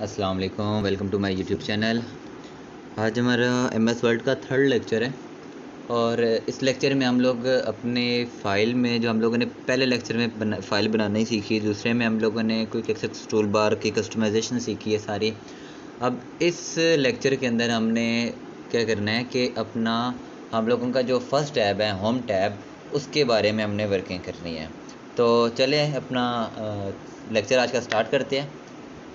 अस्सलाम वालेकुम welcome to my YouTube channel आज हमारा एम एस वर्ल्ड का थर्ड लेक्चर है और इस लेक्चर में हम लोग अपने फ़ाइल में, जो हम लोगों ने पहले लेक्चर में बना फ़ाइल बनाना ही सीखी, दूसरे में हम लोगों ने कोई एक्सेस टूल बार की कस्टमाइजेशन सीखी है सारी। अब इस लेक्चर के अंदर हमने क्या करना है कि अपना, हम लोगों का जो फ़र्स्ट टैब है होम टैब उसके बारे में हमने वर्किंग करनी है। तो चले अपना लेक्चर आज का स्टार्ट करते हैं।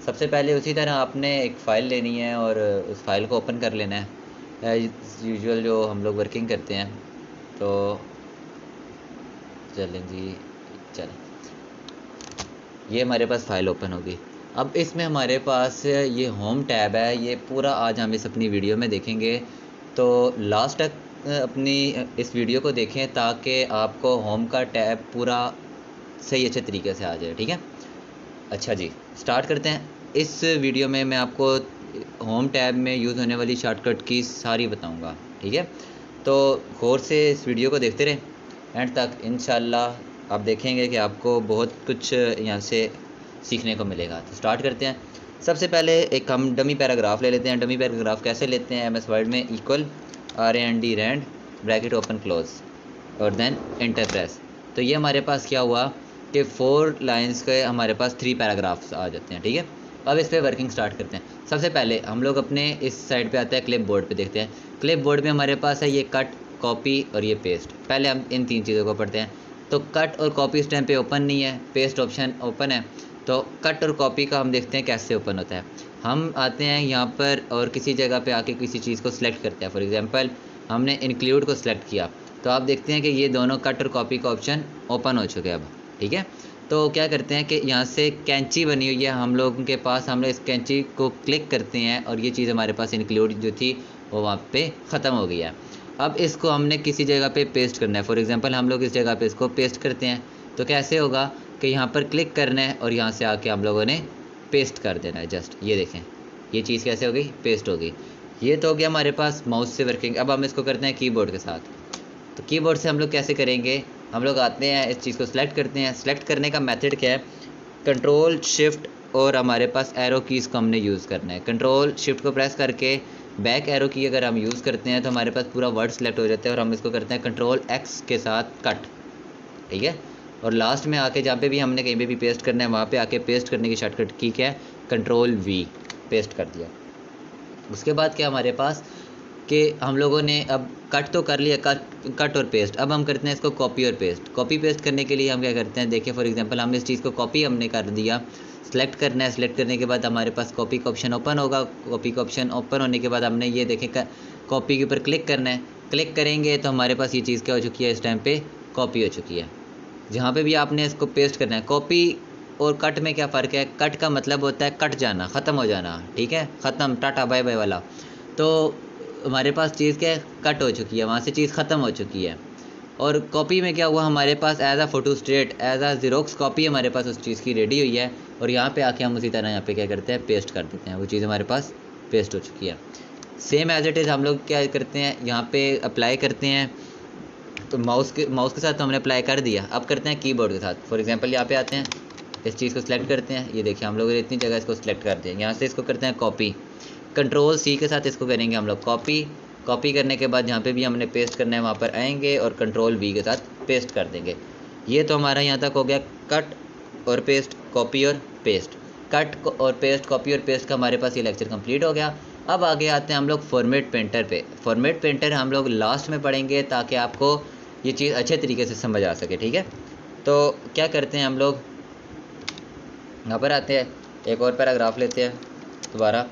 सबसे पहले उसी तरह आपने एक फ़ाइल लेनी है और उस फ़ाइल को ओपन कर लेना है। यूजुअल जो हम लोग वर्किंग करते हैं। तो चलें जी, चलें। ये हमारे पास फ़ाइल ओपन होगी अब इसमें हमारे पास ये होम टैब है। ये पूरा आज हम इस अपनी वीडियो में देखेंगे। तो लास्ट तक अपनी इस वीडियो को देखें ताकि आपको होम का टैब पूरा सही अच्छे तरीके से आ जाए, ठीक है? अच्छा जी स्टार्ट करते हैं। इस वीडियो में मैं आपको होम टैब में यूज़ होने वाली शॉर्टकट की सारी बताऊँगा, ठीक है? तो गौर से इस वीडियो को देखते रहें। एंड तक इन आप देखेंगे कि आपको बहुत कुछ यहाँ से सीखने को मिलेगा। तो स्टार्ट करते हैं। सबसे पहले एक हम डमी पैराग्राफ ले लेते हैं। डमी पैराग्राफ कैसे लेते हैं? एम एस वर्ड में equal R N D rand bracket open close और देन इंटर प्रेस तो ये हमारे पास क्या हुआ कि फोर लाइंस के हमारे पास थ्री पैराग्राफ्स आ जाते हैं, ठीक है? अब इस पर वर्किंग स्टार्ट करते हैं। सबसे पहले हम लोग अपने इस साइड पे आते हैं क्लिप बोर्ड पर देखते हैं। क्लिप बोर्ड में हमारे पास है ये कट कॉपी और ये पेस्ट पहले हम इन तीन चीज़ों को पढ़ते हैं। तो कट और कॉपी इस टाइम पे ओपन नहीं है पेस्ट ऑप्शन ओपन है। तो कट और कॉपी का हम देखते हैं कैसे ओपन होता है। हम आते हैं यहाँ पर और किसी जगह पे आके किसी चीज़ को सिलेक्ट करते हैं। फॉर एग्जांपल हमने इंक्लूड को सिलेक्ट किया। तो आप देखते हैं कि ये दोनों कट और कॉपी का ऑप्शन ओपन हो चुके हैं अब। ठीक है? तो क्या करते हैं कि यहाँ से कैंची बनी हुई है, हम लोगों के पास, हम लोग इस कैंची को क्लिक करते हैं और ये चीज़ हमारे पास इंक्लूड जो थी, वो वहाँ पे ख़त्म हो गई है। अब इसको हमने किसी जगह पे पेस्ट करना है। फॉर एग्जांपल हम लोग इस जगह पे इसको पेस्ट करते हैं तो कैसे होगा कि यहाँ पर क्लिक करना है और यहाँ से आके हम लोगों ने पेस्ट कर देना है। जस्ट ये देखें, ये चीज़ कैसे हो गई? पेस्ट हो गई। ये तो हो गया हमारे पास माउस से वर्किंग अब हम इसको करते हैं कीबोर्ड के साथ। तो कीबोर्ड से हम लोग कैसे करेंगे? हम लोग आते हैं, इस चीज़ को सिलेक्ट करते हैं। सिलेक्ट करने का मेथड क्या है? कंट्रोल शिफ्ट और हमारे पास एरो कीज़ को हमने यूज़ करना है। कंट्रोल शिफ्ट को प्रेस करके बैक एरो की अगर हम यूज़ करते हैं तो हमारे पास पूरा वर्ड सेलेक्ट हो जाता है और हम इसको करते हैं कंट्रोल एक्स के साथ कट ठीक है? और लास्ट में आके जहाँ पे भी हमने कहीं पे भी पेस्ट करना है, वहाँ पे आके पेस्ट करने की शॉर्टकट की क्या है? कंट्रोल वी पेस्ट कर दिया। उसके बाद क्या हमारे पास? कि हम लोगों ने अब कट तो कर लिया कट कट और पेस्ट अब हम करते हैं इसको कॉपी और पेस्ट कॉपी पेस्ट करने के लिए हम क्या करते हैं? देखिए फॉर एग्जांपल हमने इस चीज़ को कॉपी हमने कर दिया. सेलेक्ट करना है सेलेक्ट करने के बाद हमारे पास कॉपी का ऑप्शन ओपन होगा. कॉपी का ऑप्शन ओपन होने के बाद हमने ये देखें कॉपी के ऊपर क्लिक करना है. क्लिक करेंगे तो हमारे पास ये चीज़ क्या हो चुकी है? इस टाइम पर कॉपी हो चुकी है. जहाँ पर भी आपने इसको पेस्ट करना है. कॉपी और कट में क्या फ़र्क है? कट का मतलब होता है कट जाना, ख़त्म हो जाना. ठीक है? ख़त्म, टाटा बाय बाय वाला. तो हमारे पास चीज़ क्या कट हो चुकी है, वहाँ से चीज़ ख़त्म हो चुकी है। और कॉपी में क्या हुआ? हमारे पास as a photo state as a xerox copy हमारे पास उस चीज़ की रेडी हुई है। और यहाँ पे आके हम उसी तरह यहाँ पे क्या करते हैं? पेस्ट कर देते हैं। वो चीज़ हमारे पास पेस्ट हो चुकी है। सेम एज इट इज़ हम लोग क्या करते हैं? यहाँ पे अप्लाई करते हैं। तो माउस के माउस के साथ तो हमने अप्लाई कर दिया। अब करते हैं कीबोर्ड के साथ। फॉर एग्जांपल यहाँ पे आते हैं। इस चीज़ को सिलेक्ट करते हैं। ये देखिए, हम लोग इतनी जगह इसको सिलेक्ट करते हैं यहाँ से इसको करते हैं कॉपी कंट्रोल सी के साथ इसको करेंगे हम लोग कॉपी कॉपी करने के बाद जहाँ पे भी हमने पेस्ट करना है, वहाँ पर आएँगे और कंट्रोल वी के साथ पेस्ट कर देंगे। ये तो हमारा यहाँ तक हो गया कट और पेस्ट कॉपी और पेस्ट कट और पेस्ट कॉपी और पेस्ट का हमारे पास ये लेक्चर कंप्लीट हो गया। अब आगे आते हैं हम लोग फॉर्मेट पेंटर पे। फॉर्मेट पेंटर हम लोग लास्ट में पढ़ेंगे ताकि आपको ये चीज़ अच्छे तरीके से समझ आ सके, ठीक है? तो क्या करते हैं हम लोग? यहाँ पर आते हैं, एक और पैराग्राफ लेते हैं दोबारा।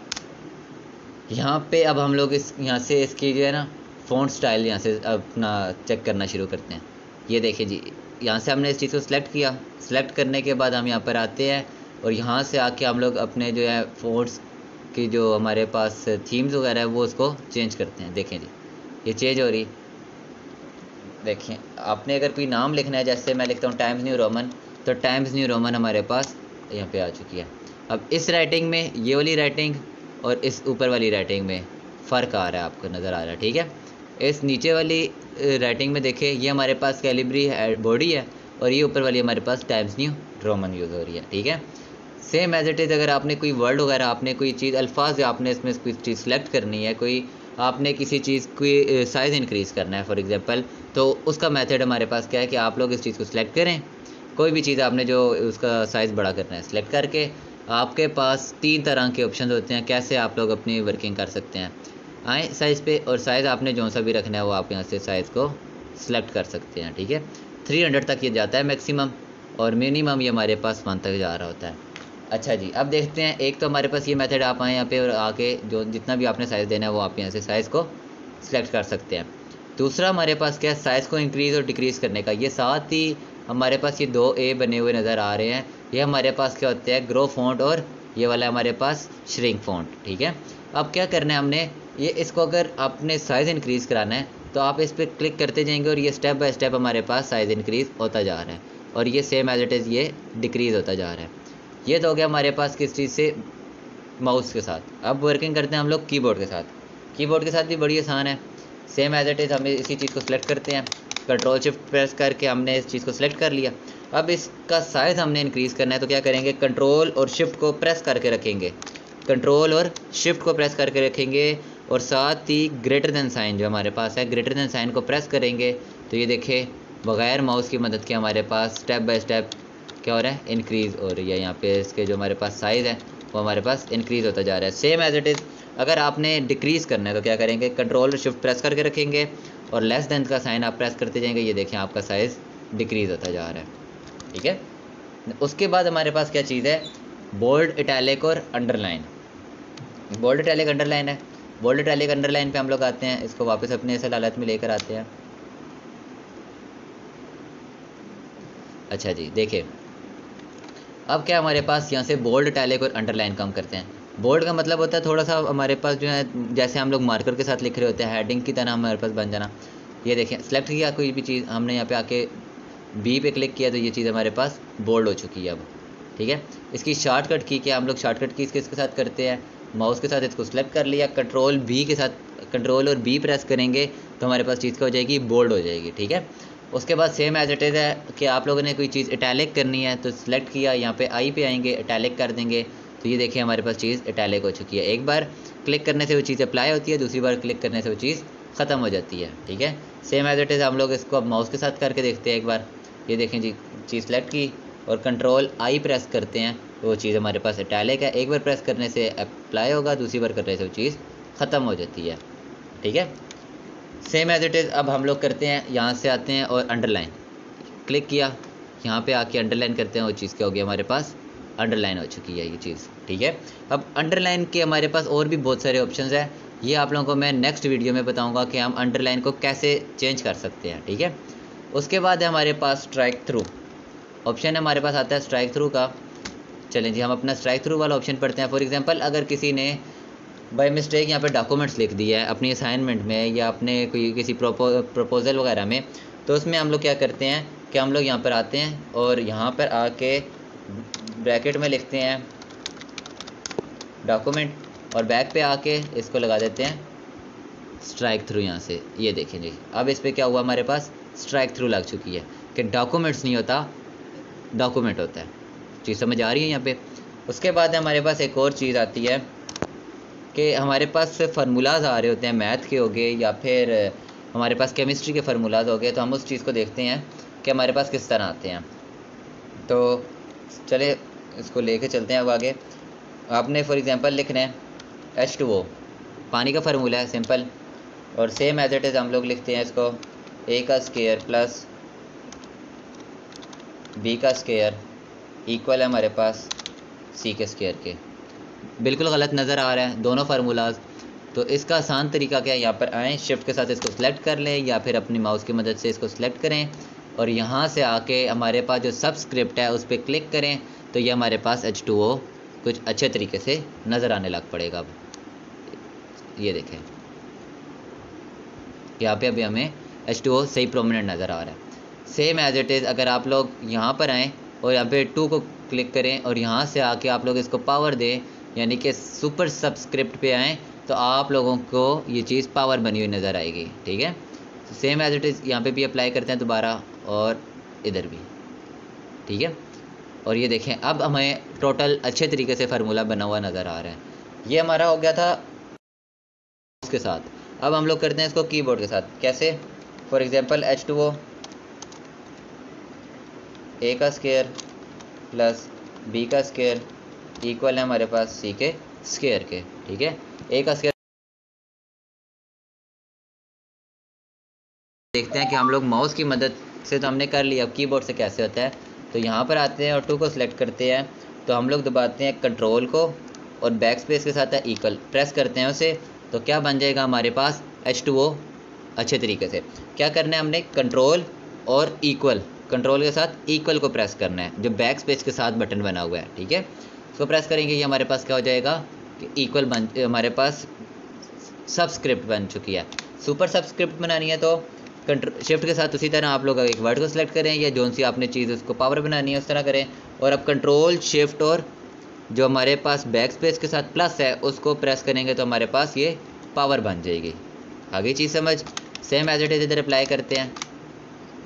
यहाँ पे अब हम लोग इस, यहाँ से इसकी जो है ना फ़ॉन्ट स्टाइल यहाँ से अपना चेक करना शुरू करते हैं। ये देखिए जी, यहाँ से हमने इस चीज़ को सिलेक्ट किया। सिलेक्ट करने के बाद हम यहाँ पर आते हैं और यहाँ से आके हम लोग अपने जो है फ़ॉन्ट्स की जो हमारे पास थीम्स वगैरह है, वो उसको चेंज करते हैं। देखें जी, ये चेंज हो रही। देखें, आपने अगर कोई नाम लिखना है, जैसे मैं लिखता हूँ टाइम्स न्यू रोमन तो टाइम्स न्यू रोमन हमारे पास यहाँ पे आ चुकी है। अब इस राइटिंग में ये वाली राइटिंग और इस ऊपर वाली राइटिंग में फ़र्क आ रहा है, आपको नज़र आ रहा है, ठीक है? इस नीचे वाली राइटिंग में देखें ये हमारे पास कैलिब्री बॉडी है, और ये ऊपर वाली हमारे पास टाइम्स न्यू रोमन यूज़ हो रही है, ठीक है? सेम एज इट इज़ अगर आपने कोई वर्ड वगैरह, आपने कोई चीज़, अल्फाज आपने इसमें कोई चीज़ सेलेक्ट करनी है, कोई आपने किसी चीज़ की साइज़ इंक्रीज़ करना है फॉर एग्ज़ाम्पल तो उसका मेथड हमारे पास क्या है कि आप लोग इस चीज़ को सिलेक्ट करें। कोई भी चीज़ आपने जो उसका साइज़ बड़ा करना है सिलेक्ट करके आपके पास तीन तरह के ऑप्शन होते हैं, कैसे आप लोग अपनी वर्किंग कर सकते हैं। आए साइज़ पे और साइज़ आपने जो सा भी रखना है, वो आप यहाँ से साइज़ को सिलेक्ट कर सकते हैं, ठीक है? थ्री हंड्रेड तक ये जाता है मैक्सिमम और मिनिमम ये हमारे पास वन तक जा रहा होता है। अच्छा जी, अब देखते हैं, एक तो हमारे पास ये मेथड आप आए यहाँ पे और आके जो जितना भी आपने साइज़ देना है, वो आप यहाँ से साइज़ को सिलेक्ट कर सकते हैं। दूसरा हमारे पास क्या है साइज़ को इंक्रीज़ और डिक्रीज़ करने का। ये साथ ही हमारे पास ये दो ए बने हुए नज़र आ रहे हैं। ये हमारे पास क्या होते हैं? ग्रो फॉन्ट और ये वाला हमारे पास श्रिंक फॉन्ट ठीक है? अब क्या करना है हमने? ये इसको अगर आपने साइज़ इंक्रीज़ कराना है तो आप इस पर क्लिक करते जाएँगे और ये स्टेप बाय स्टेप हमारे पास साइज़ इंक्रीज़ होता जा रहा है और ये सेम एज इट इज़ ये डिक्रीज़ होता जा रहा है। ये तो हो गया हमारे पास किस चीज़ से? माउस के साथ। अब वर्किंग करते हैं हम लोग कीबोर्ड के साथ। कीबोर्ड के साथ भी बड़ी आसान है। सेम एज इट इज़ हम इसी चीज़ को सिलेक्ट करते हैं। कंट्रोल शिफ्ट प्रेस करके हमने इस चीज़ को सिलेक्ट कर लिया। अब इसका साइज़ हमने इंक्रीज़ करना है तो क्या करेंगे? कंट्रोल और शिफ्ट को प्रेस करके रखेंगे। कंट्रोल और शिफ्ट को प्रेस करके रखेंगे और साथ ही ग्रेटर देन साइन जो हमारे पास है ग्रेटर देन साइन को प्रेस करेंगे। तो ये देखें, बग़ैर माउस की मदद के हमारे पास स्टेप बाय स्टेप क्या हो रहा है? इंक्रीज़ हो रही है। यहाँ पे इसके जो हमारे पास साइज़ है, वो हमारे पास इंक्रीज़ होता जा रहा है। सेम एज इट इज़ अगर आपने डिक्रीज़ करना है तो क्या करेंगे? कंट्रोल और शिफ्ट प्रेस करके रखेंगे और लेस देन का साइन आप प्रेस करते जाएँगे। ये देखें, आपका साइज़ डिक्रीज़ होता जा रहा है। ठीक है? उसके बाद हमारे पास क्या चीज़ है? बोल्ड इटैलिक और अंडरलाइन बोल्ड इटैलिक अंडरलाइन है. बोल्ड इटैलिक अंडरलाइन पे हम लोग आते हैं, इसको वापस अपने ऐसे लालत में लेकर आते हैं. अच्छा जी, देखिए. अब क्या हमारे पास यहाँ से बोल्ड इटैलिक और अंडरलाइन काम करते हैं? बोल्ड का मतलब होता है थोड़ा सा हमारे पास जो है, जैसे हम लोग मार्कर के साथ लिख रहे होते हैं हेडिंग की तरह हमारे पास बन जाना. ये देखें सेलेक्ट किया कोई भी चीज़, हमने यहाँ पे आके बी पे क्लिक किया तो ये चीज़ हमारे पास बोल्ड हो चुकी है अब। ठीक है? इसकी शॉर्टकट की क्या? हम लोग शॉर्टकट की इसके इसके साथ करते हैं। माउस के साथ इसको सेलेक्ट कर लिया। कंट्रोल बी के साथ कंट्रोल और बी प्रेस करेंगे तो हमारे पास चीज़ क्या हो जाएगी? बोल्ड हो जाएगी। ठीक है? उसके बाद सेम एज इट इज़ है कि आप लोगों ने कोई चीज़ इटैलिक करनी है तो सिलेक्ट किया। यहाँ पे आई पे आएँगे इटैलिक कर देंगे। तो ये देखिए हमारे पास चीज़ इटैलिक हो चुकी है। एक बार क्लिक करने से वो चीज़ अप्लाई होती है, दूसरी बार क्लिक करने से वो चीज़ ख़त्म हो जाती है। ठीक है? सेम एज इट इज़ हम लोग इसको अब माउस के साथ करके देखते हैं एक बार। ये देखें जी, चीज़ सेलेक्ट की और कंट्रोल आई प्रेस करते हैं तो वो चीज़ हमारे पास इटैलिक है। एक बार प्रेस करने से अप्लाई होगा, दूसरी बार करने से वो चीज़ ख़त्म हो जाती है। ठीक है? सेम एज इट इज़ अब हम लोग करते हैं, यहाँ से आते हैं और अंडरलाइन क्लिक किया, यहाँ पे आके अंडरलाइन करते हैं, वो चीज़ क्या होगी हमारे पास? अंडरलाइन हो चुकी है ये चीज़। ठीक है? अब अंडरलाइन के हमारे पास और भी बहुत सारे ऑप्शन हैं। ये आप लोगों को मैं नेक्स्ट वीडियो में बताऊँगा कि हम अंडरलाइन को कैसे चेंज कर सकते हैं। ठीक है? उसके बाद है हमारे पास स्ट्राइक थ्रू ऑप्शन हमारे पास आता है स्ट्राइक थ्रू का। चलें जी, हम अपना स्ट्राइक थ्रू वाला ऑप्शन पढ़ते हैं। फॉर एग्जांपल अगर किसी ने बाय मिस्टेक यहाँ पे डॉक्यूमेंट्स लिख दिया है अपनी असाइनमेंट में या अपने कोई किसी प्रपोजल वगैरह में तो उसमें हम लोग क्या करते हैं कि हम लोग यहाँ पर आते हैं और यहाँ पर आके ब्रैकेट में लिखते हैं डॉक्यूमेंट और बैक पे आके इसको लगा देते हैं स्ट्राइक थ्रू यहाँ से। ये देखें जी। अब इस पर क्या हुआ हमारे पास? स्ट्राइक थ्रू लग चुकी है। कि डॉक्यूमेंट्स नहीं होता डॉक्यूमेंट होता है। चीज़ समझ आ रही है यहाँ पे? उसके बाद हमारे पास एक और चीज़ आती है कि हमारे पास फार्मूलाज आ रहे होते हैं मैथ के हो गए या फिर हमारे पास केमिस्ट्री के फार्मूलाज हो गए तो हम उस चीज़ को देखते हैं कि हमारे पास किस तरह आते हैं। तो चले, इसको लेके चलते हैं अब आगे। आपने फॉर एग्ज़ाम्पल लिखना है एच टू ओ पानी का फार्मूला है सिंपल और सेम एज इट इज़ हम लोग लिखते हैं इसको। ए का स्केयर प्लस बी का स्केयर इक्वल है हमारे पास सी के स्केयर के। बिल्कुल गलत नज़र आ रहा है दोनों फार्मूलाज तो इसका आसान तरीका क्या है? यहाँ पर आएँ शिफ्ट के साथ इसको सिलेक्ट कर लें या फिर अपनी माउस की मदद से इसको सिलेक्ट करें। और यहाँ से आके हमारे पास जो सब स्क्रिप्ट है, उस पर क्लिक करें। तो ये हमारे पास एच टू ओ कुछ अच्छे तरीके से नज़र आने लग पड़ेगा। अब ये देखें। यहाँ पे अभी हमें एच टू ओ सही प्रोमिनेंट नज़र आ रहा है। सेम एज इट इज़ अगर आप लोग यहाँ पर आएँ और यहाँ पे टू को क्लिक करें और यहाँ से आके आप लोग इसको पावर दें, यानी कि सुपर सब्सक्रिप्ट पे आएँ तो आप लोगों को ये चीज़ पावर बनी हुई नज़र आएगी, ठीक है? सेम एज इट इज़ यहाँ पे भी अप्लाई करते हैं दोबारा और इधर भी, ठीक है? और ये देखें, अब हमें टोटल अच्छे तरीके से फार्मूला बना हुआ नज़र आ रहा है। ये हमारा हो गया था उसके साथ। अब हम लोग करते हैं इसको कीबोर्ड के साथ। कैसे? For example H two O A का स्केयर प्लस बी का स्केयर इक्वल है हमारे पास सी के स्केयर के, ठीक है? ए का स्केयर देखते हैं कि हम लोग माउस की मदद से तो हमने कर लिया, अब कीबोर्ड से कैसे होता है? तो यहाँ पर आते हैं और टू को सिलेक्ट करते हैं तो हम लोग दबाते हैं कंट्रोल को और बैक स्पेस के साथ है इक्वल प्रेस करते हैं उसे तो क्या बन जाएगा हमारे पास एच टू ओ अच्छे तरीके से। क्या करना है हमने? कंट्रोल और इक्वल कंट्रोल के साथ इक्वल को प्रेस करना है, जो बैक स्पेस के साथ बटन बना हुआ है, ठीक है? उसको प्रेस करेंगे, ये हमारे पास क्या हो जाएगा? कि इक्वल बन, हमारे पास सबस्क्रिप्ट बन चुकी है। सुपर सबस्क्रिप्ट बनानी है तो कंट्रो शिफ्ट के साथ उसी तरह आप लोग एक वर्ड को सिलेक्ट करें या जो सी आपने चीज़ उसको पावर बनानी है उस तरह करें। और अब कंट्रोल शिफ्ट और जो हमारे पास बैक स्पेस के साथ प्लस है, उसको प्रेस करेंगे तो हमारे पास ये पावर बन जाएगी। आगे चीज़ समझ? सेम एज इट इज़ इधर अप्लाई करते हैं।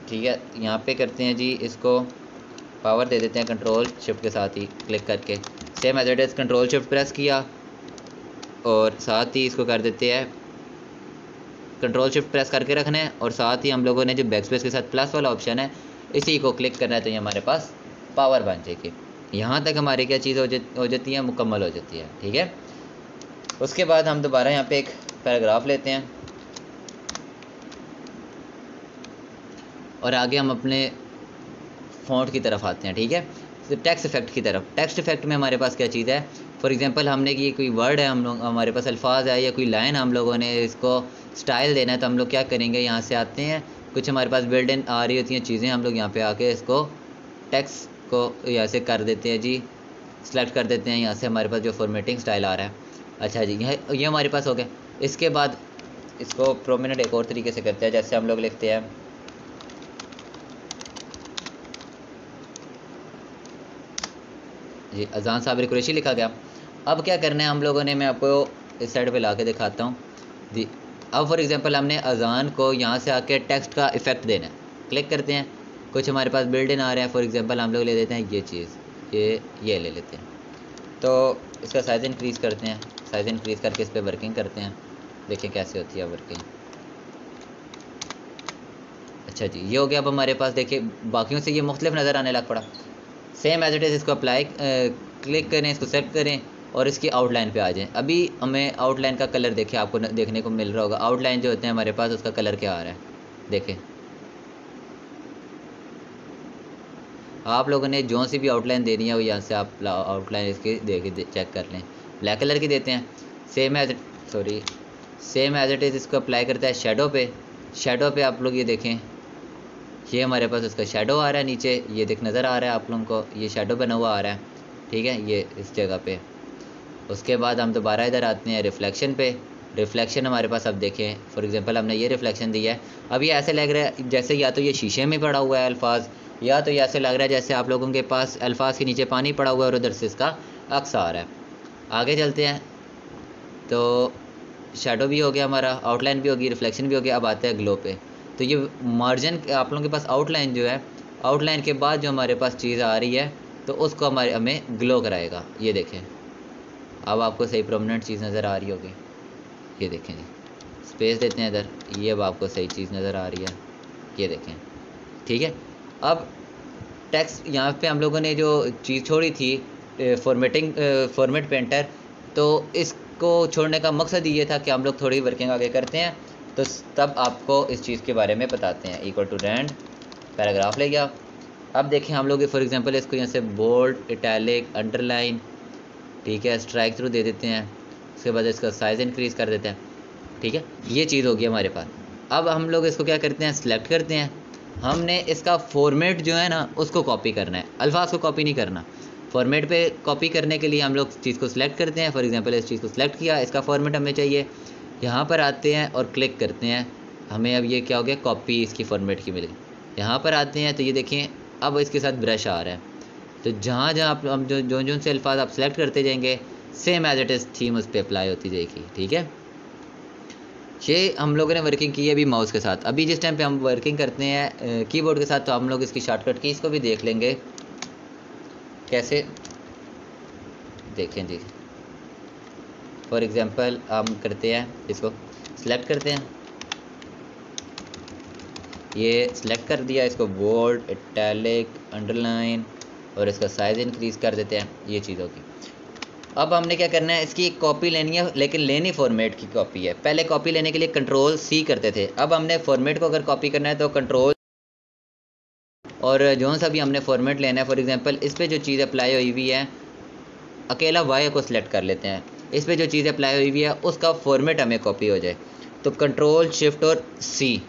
ठीक है, यहाँ पे करते हैं जी, इसको पावर दे देते हैं कंट्रोल शिफ्ट के साथ ही क्लिक करके। Same as it is control shift press किया और साथ ही इसको कर देते हैं। कंट्रोल शिफ्ट प्रेस करके रखना है और साथ ही हम लोगों ने जो बैक स्पेस के साथ प्लस वाला ऑप्शन है, इसी को क्लिक करना है तो ये हमारे पास पावर बन जाएगी। यहाँ तक हमारी क्या चीज़ हो जा, हो जाती है, मुकम्मल हो जाती है। ठीक है? उसके बाद हम दोबारा यहाँ पे एक पैराग्राफ लेते हैं। और आगे हम अपने फ़ॉन्ट की तरफ़ आते हैं, ठीक है? तो टैक्स इफ़ेक्ट की तरफ़। टेक्स्ट इफ़ेक्ट में हमारे पास क्या चीज़ है? फॉर एग्जांपल हमने ये कोई वर्ड है, हम लोग, हमारे पास अल्फाज है या कोई लाइन हम लोगों ने इसको स्टाइल देना है तो हम लोग क्या करेंगे? यहाँ से आते हैं। कुछ हमारे पास बिल्ड इन आ रही होती हैं चीज़ें, हम लोग यहाँ पे आके इसको टैक्स को यहाँ से कर देते हैं जी। सेलेक्ट कर देते हैं, यहाँ से हमारे पास जो फॉर्मेटिंग स्टाइल आ रहा है। अच्छा जी, यह ये हमारे पास हो गया। इसके बाद इसको प्रोमिनेंट एक और तरीके से करते हैं, जैसे हम लोग लिखते हैं जी, अजान साबिर कुरेशी लिखा गया। अब क्या करना है हम लोगों ने, मैं आपको इस साइड पे ला के दिखाता हूँ। जी, अब फॉर एग्जांपल हमने अजान को यहाँ से आके टेक्स्ट का इफ़ेक्ट देना है। क्लिक करते हैं। कुछ हमारे पास बिल्ड इन आ रहे हैं। फॉर एग्ज़ाम्पल हम लोग ले लेते हैं ये चीज़। ये ये ले लेते हैं। तो इसका साइज़ इंक्रीज़ करते हैं। साइज़ इंक्रीज़ करके इस पर वर्किंग करते हैं। देखें कैसे होती है वर्किंग अच्छा जी, ये हो गया अब हमारे पास। देखिए, बाकियों से ये मुख्तलिफ़ नज़र आने लग पड़ा। सेम एज इट इज़ इसको अप्लाई क्लिक करें, इसको सेट करें और इसकी आउटलाइन पे आ जाएँ। अभी हमें आउटलाइन का कलर देखें, आपको देखने को मिल रहा होगा। आउटलाइन जो होते हैं हमारे पास, उसका कलर क्या आ रहा है? देखें। आप लोगों ने जो सी भी आउटलाइन देनी है, वो यहाँ से आप आउटलाइन इसकी दे चेक कर लें। ब्लैक कलर की देते हैं। Same as sorry same as it is इसको अप्लाई करता है शेडो पे। शेडो पे आप लोग ये देखें। ये हमारे पास उसका शेडो आ रहा है नीचे, ये देख नज़र आ रहा है आप लोगों को, ये शेडो बना हुआ आ रहा है, ठीक है, ये इस जगह पे। उसके बाद हम दोबारा इधर आते हैं रिफ्लेक्शन पे। रिफ्लेक्शन हमारे पास अब देखें फॉर एग्जांपल हमने ये रिफ्लेक्शन दिया है। अब ये ऐसे लग रहा है जैसे या तो ये शीशे में पड़ा हुआ है अल्फाज, या तो ये ऐसे लग रहा है जैसे आप लोगों के पास अल्फाज के नीचे पानी पड़ा हुआ है और उधर से इसका अक्स आ रहा है। आगे चलते हैं। तो शेडो भी हो गया हमारा आउटलाइन भी होगी रिफ्लेक्शन भी हो गया अब आते हैं ग्लो पे। तो ये मार्जिन आप लोगों के पास आउटलाइन जो है आउटलाइन के बाद जो हमारे पास चीज़ आ रही है तो उसको हमारे, हमें ग्लो कराएगा। ये देखें। अब आपको सही प्रोमिनेंट चीज़ नज़र आ रही होगी। ये देखें स्पेस देते हैं इधर। ये अब आपको सही चीज़ नज़र आ रही है। ये देखें। ठीक है? अब टेक्स यहाँ पे हम लोगों ने जो चीज़ छोड़ी थी फॉर्मेटिंग फॉर्मेट पेंटर तो इसको छोड़ने का मकसद ये था कि हम लोग थोड़ी वर्किंग आगे करते हैं। तो तब आपको इस चीज़ के बारे में बताते हैं। इक्वल टू रेंड पैराग्राफ ले गया। अब देखें हम लोग फॉर एग्जांपल इसको यहाँ से बोल्ड इटैलिक अंडरलाइन ठीक है स्ट्राइक थ्रू दे देते हैं। उसके बाद इसका साइज़ इंक्रीज़ कर देते हैं। ठीक है? ये चीज़ होगी हमारे पास। अब हम लोग इसको क्या करते हैं? सिलेक्ट करते हैं। हमने इसका फॉर्मेट जो है ना, उसको कॉपी करना है। अल्फाज को कॉपी नहीं करना। फॉर्मेट पे कॉपी करने के लिए हम लोग चीज़ को सिलेक्ट करते हैं। फॉर एग्जांपल इस चीज़ को सिलेक्ट किया। इसका फॉर्मेट हमें चाहिए। यहाँ पर आते हैं और क्लिक करते हैं। हमें अब ये क्या हो गया? कॉपी इसकी फॉर्मेट की मिली। यहाँ पर आते हैं तो ये देखें, अब इसके साथ ब्रश आ रहा है। तो जहाँ जहाँ आप, हम जो जो जो से अल्फाज आप सेलेक्ट करते जाएँगे same as it is theme उस पर अप्लाई होती जाएगी, ठीक है? ये हम लोगों ने वर्किंग की है अभी माउस के साथ। अभी जिस टाइम पे हम वर्किंग करते हैं कीबोर्ड के साथ तो हम लोग इसकी शॉर्टकट की, इसको भी देख लेंगे। कैसे? देखें जी फॉर एग्ज़ाम्पल हम करते हैं इसको सिलेक्ट करते हैं। ये सिलेक्ट कर दिया, इसको बोल्ड इटैलिक अंडरलाइन और इसका साइज़ इंक्रीज़ कर देते हैं ये चीज़ों की। अब हमने क्या करना है, इसकी एक कॉपी लेनी है, लेकिन लेनी फॉर्मेट की कॉपी है। पहले कॉपी लेने के लिए कंट्रोल सी करते थे। अब हमने फॉर्मेट को अगर कॉपी करना है तो कंट्रोल और जो सा भी हमने फॉर्मेट लेना है फॉर एग्जांपल इस पर जो चीज़ अप्लाई हुई हुई है, अकेला वाई को सिलेक्ट कर लेते हैं। इस पर जो चीज़ अप्लाई हुई हुई है, उसका फॉर्मेट हमें कॉपी हो जाए। तो कंट्रोल शिफ्ट और सी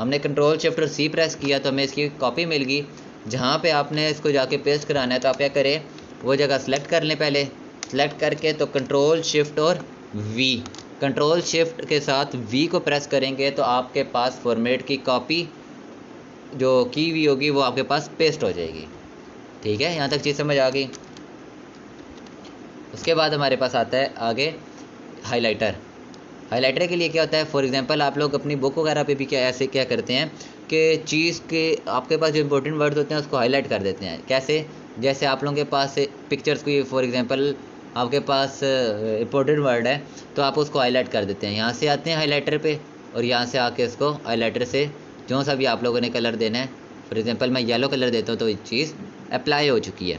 हमने कंट्रोल शिफ्ट और सी प्रेस किया तो हमें इसकी कॉपी मिल गई। जहाँ पे आपने इसको जाके पेस्ट कराना है तो आप क्या करें, वो जगह सेलेक्ट कर लें पहले। सेलेक्ट करके तो कंट्रोल शिफ्ट और वी कंट्रोल शिफ्ट के साथ वी को प्रेस करेंगे तो आपके पास फॉर्मेट की कॉपी जो की हुई होगी, वो आपके पास पेस्ट हो जाएगी। ठीक है? यहाँ तक चीज़ समझ आ गई? उसके बाद हमारे पास आता है आगे हाइलाइटर हाइलाइटर के लिए क्या होता है? फॉर एग्जांपल आप लोग अपनी बुक वगैरह पे भी क्या, ऐसे क्या करते हैं कि चीज़ के, आपके पास जो इंपॉर्टेंट वर्ड्स होते हैं, उसको हाईलाइट कर देते हैं। कैसे? जैसे आप लोगों के पास पिक्चर्स की फॉर एग्जांपल आपके पास इंपॉर्टेंट वर्ड है तो आप उसको हाईलाइट कर देते हैं। यहाँ से आते हैं हाईलाइटर पे और यहाँ से आके उसको हाईलाइटर से जो सा भी आप लोगों ने कलर देना है। फॉर एग्ज़ाम्पल मैं येलो कलर देता हूँ तो ये चीज़ अप्लाई हो चुकी है।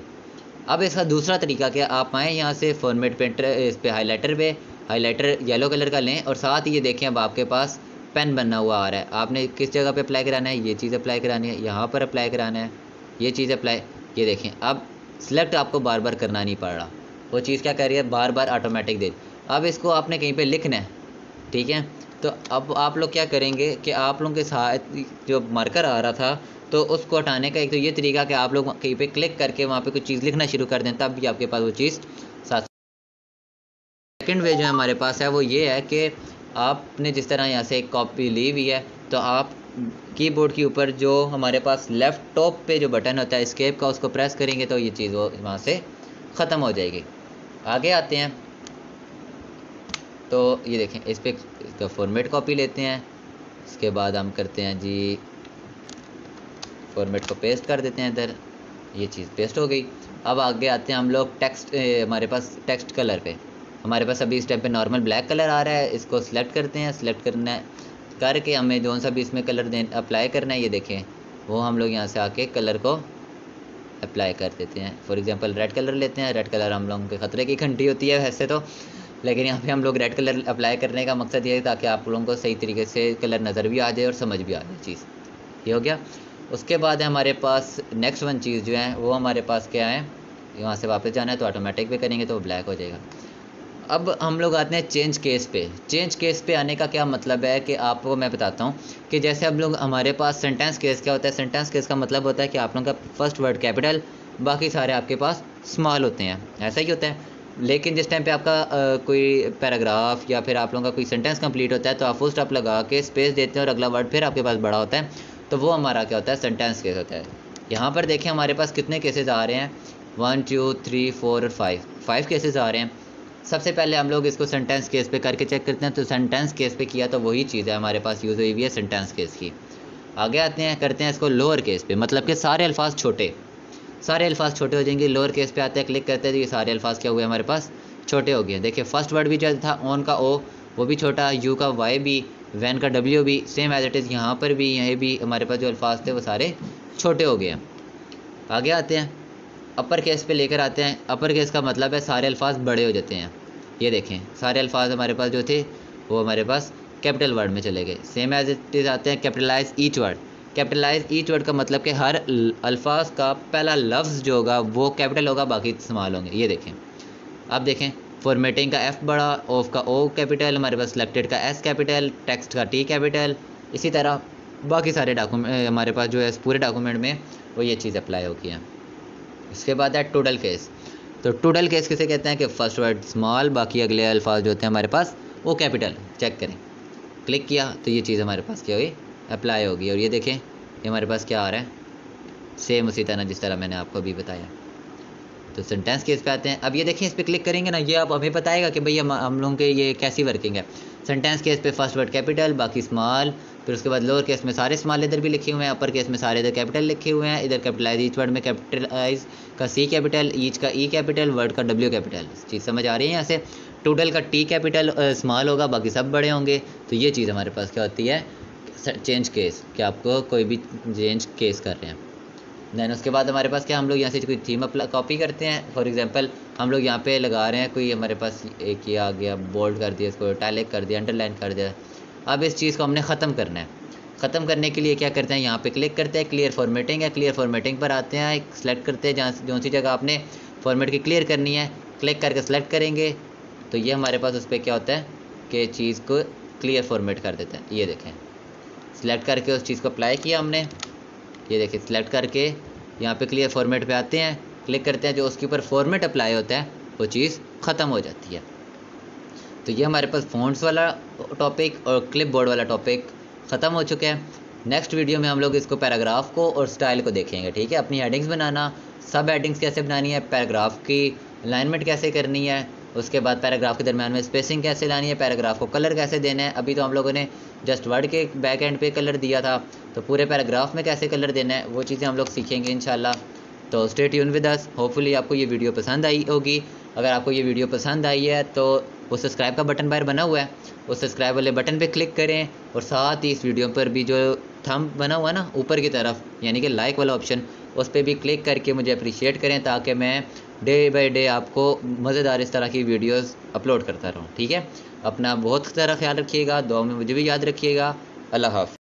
अब इसका दूसरा तरीका क्या? आप आएँ यहाँ से फॉर्मेट पेंटर इस पर हाईलाइटर पे हाईलाइटर येलो कलर का लें और साथ ही ये देखें अब आपके पास पेन बनना हुआ आ रहा है। आपने किस जगह पे अप्लाई कराना है? ये चीज़ अप्लाई करानी है, यहाँ पर अप्लाई कराना है, ये चीज़ अप्लाई ये देखें, अब सिलेक्ट आपको बार बार करना नहीं पड़ रहा। वो चीज़ क्या कर रही है? बार बार ऑटोमेटिक दे। अब इसको आपने कहीं पे लिखना है, ठीक है? तो अब आप लोग क्या करेंगे कि आप लोगों के साथ जो मार्कर आ रहा था तो उसको हटाने का एक तो ये तरीका कि आप लोग कहीं पे क्लिक करके वहाँ पे कुछ चीज़ लिखना शुरू कर दें, तब भी आपके पास वो चीज़ साथ सेकेंड वे जो हमारे पास है, वो ये है कि आपने जिस तरह यहाँ से एक कॉपी ली हुई है तो आप कीबोर्ड के ऊपर जो हमारे पास लेफ़्ट टॉप पे जो बटन होता है स्केप का, उसको प्रेस करेंगे तो ये चीज़ वो वहाँ से ख़त्म हो जाएगी। आगे आते हैं। तो ये देखें, इस पर इसका फॉर्मेट कॉपी लेते हैं, इसके बाद हम करते हैं जी फॉर्मेट को पेस्ट कर देते हैं इधर, ये चीज़ पेस्ट हो गई। अब आगे आते हैं हम लोग टेक्स्ट हमारे पास टेक्स्ट कलर पे। हमारे पास अभी इस टाइम पे नॉर्मल ब्लैक कलर आ रहा है, इसको सिलेक्ट करते हैं सिलेक्ट करना है करके हमें जो सा भी इसमें कलर दे अप्लाई करना है, ये देखें, वो हम लोग यहाँ से आके कलर को अप्लाई कर देते हैं। फॉर एग्जांपल रेड कलर लेते हैं रेड कलर हम लोगों के ख़तरे की घंटी होती है वैसे तो। लेकिन यहाँ पे हम लोग रेड कलर अप्लाई करने का मकसद ये है ताकि आप लोगों को सही तरीके से कलर नज़र भी आ जाए और समझ भी आ जाए चीज़। ये हो गया। उसके बाद है हमारे पास नेक्स्ट वन चीज़ जो है, वो हमारे पास क्या है? यहाँ से वापस जाना है तो ऑटोमेटिक भी करेंगे तो ब्लैक हो जाएगा। अब हम लोग आते हैं चेंज केस पे। चेंज केस पे आने का क्या मतलब है कि आपको मैं बताता हूँ कि जैसे हम लोग हमारे पास सेंटेंस केस क्या होता है? सेंटेंस केस का मतलब होता है कि आप लोगों का फ़र्स्ट वर्ड कैपिटल बाकी सारे आपके पास स्मॉल होते हैं। ऐसा ही होता है। लेकिन जिस टाइम पे आपका आ, कोई पैराग्राफ या फिर आप लोगों का कोई सेंटेंस कंप्लीट होता है तो आप फुल स्टॉप लगा के स्पेस देते हैं और अगला वर्ड फिर आपके पास बड़ा होता है तो वो हमारा क्या होता है सेंटेंस केस होता है। यहाँ पर देखें हमारे पास कितने केसेस आ रहे हैं। वन टू थ्री फोर और फाइव फाइव केसेस आ रहे हैं। सबसे पहले हम लोग इसको सेंटेंस केस पे करके चेक करते हैं तो सेंटेंस केस पे किया तो वही चीज़ है हमारे पास यूज़ हुई हुई है सेंटेंस केस की। आगे आते हैं करते हैं इसको लोअर केस पे मतलब कि सारे अल्फाज छोटे। सारे अल्फाज छोटे हो जाएँगे लोअर केस पे आते हैं क्लिक करते हैं तो ये सारे अल्फाज क्या हुए हमारे पास? छोटे हो गए। देखिए फ़र्स्ट वर्ड भी जो था ऑन का ओ वो भी छोटा यू का वाई भी वैन का डब्ल्यू भी सेम एज इट इज़ यहाँ पर भी, यहीं भी हमारे पास जो अल्फाज थे वो सारे छोटे हो गए आगे आते हैं अपर केस पे लेकर आते हैं। अपर केस का मतलब है सारे अल्फाज बड़े हो जाते हैं। ये देखें, सारे अल्फाज हमारे पास जो थे, वो हमारे पास कैपिटल वर्ड में चले गए। सेम एज इट इज़ आते हैं capitalise each word capitalise each word का मतलब कि हर अल्फाज का पहला लफ्ज़ जो होगा, वो कैपिटल होगा, बाकी इस्तेमाल होंगे। ये देखें। अब देखें फॉर्मेटिंग का एफ़ बड़ा ऑफ़ का ओ कैपिटल हमारे पास सिलेक्टेड का एस कैपिटल टेक्स्ट का टी कैपिटल इसी तरह बाकी सारे डॉक्यूमेंट हमारे पास जो है पूरे डॉक्यूमेंट में वो ये चीज़ अप्लाई होगी है। इसके बाद है टोटल केस तो टोटल केस किसे कहते हैं कि फ़र्स्ट वर्ड स्मॉल बाकी अगले अल्फाज जो होते हैं हमारे पास, वो कैपिटल चेक करें। क्लिक किया तो ये चीज़ हमारे पास क्या हुई? अप्लाई होगी। और ये देखें, ये हमारे पास क्या आ रहा है? सेम उसी तरह जिस तरह मैंने आपको अभी बताया। तो सेंटेंस केस पे आते हैं? अब ये देखें, इस पर क्लिक करेंगे ना, ये आप हमें बताएगा कि हम हम लोगों के ये कैसी वर्किंग है। सेंटेंस केस पे फ़र्स्ट वर्ड कैपिटल बाकी स्मॉल फिर उसके बाद लोअर केस में सारे स्मॉल इधर भी लिखे हुए हैं अपर केस में सारे इधर कैपिटल लिखे हुए हैं, इधर कैपिटलाइज ईच वर्ड में कैपिटलाइज का सी कैपिटल ईच का ई कैपिटल वर्ड का डब्ल्यू कैपिटल चीज़ समझ आ रही है यहाँ से? टोटल का टी कैपिटल स्मॉल होगा, बाकी सब बड़े होंगे। तो ये चीज़ हमारे पास क्या होती है? चेंज केस कि आपको कोई भी चेंज केस कर रहे हैं। दैन उसके बाद हमारे पास क्या, हम लोग यहाँ से कोई थीम अपला कॉपी करते हैं। फॉर एग्जांपल हम लोग यहाँ पे लगा रहे हैं, कोई हमारे पास एक ये आ गया बोल्ड कर दिया, इसको टैलिक कर दिया अंडरलाइन कर दिया। अब इस चीज़ को हमने ख़त्म करना है। ख़त्म करने के लिए क्या करते हैं, यहाँ पे क्लिक करते हैं क्लियर फॉर्मेटिंग है। क्लियर फॉर्मेटिंग पर आते हैं सेलेक्ट करते हैं, जहाँ जो सी जगह आपने फॉर्मेट की क्लियर करनी है क्लिक करके सेलेक्ट करेंगे। तो ये हमारे पास उस पर क्या होता है, कि चीज़ को क्लियर फॉर्मेट कर देते हैं। ये देखें। सिलेक्ट करके उस चीज़ को अप्लाई किया हमने। ये देखिए सिलेक्ट करके यहाँ पे क्लियर फॉर्मेट पे आते हैं। क्लिक करते हैं, जो उसके ऊपर फॉर्मेट अप्लाई होता है, वो चीज़ ख़त्म हो जाती है। तो ये हमारे पास फ़ॉन्ट्स वाला टॉपिक और क्लिप बोर्ड वाला टॉपिक ख़त्म हो चुका है। नेक्स्ट वीडियो में हम लोग इसको पैराग्राफ को और स्टाइल को देखेंगे, ठीक है? अपनी हेडिंग्स बनाना सब हेडिंग्स कैसे बनानी है पैराग्राफ की अलाइनमेंट कैसे करनी है उसके बाद पैराग्राफ के दरमियान में स्पेसिंग कैसे लानी है, पैराग्राफ को कलर कैसे देना है? अभी तो हम लोगों ने जस्ट वर्ड के बैक एंड पे कलर दिया था तो पूरे पैराग्राफ में कैसे कलर देना है, वो चीज़ें हम लोग सीखेंगे इन तो स्टेट यून विद अस होपफुली आपको ये वीडियो पसंद आई होगी। अगर आपको ये वीडियो पसंद आई है तो वो सब्सक्राइब का बटन बाहर बना हुआ है, उस सब्सक्राइब वाले बटन पे क्लिक करें और साथ ही इस वीडियो पर भी जो थम बना हुआ है ना, ऊपर की तरफ़, यानी कि लाइक वाला ऑप्शन उस पर भी क्लिक करके मुझे अप्रिशिएट करें, ताकि मैं डे बाई डे आपको मज़ेदार इस तरह की वीडियोस अपलोड करता रहूँ, ठीक है? अपना बहुत सारा ख्याल रखिएगा दुआ में मुझे भी याद रखिएगा। अल्लाह हाफ़।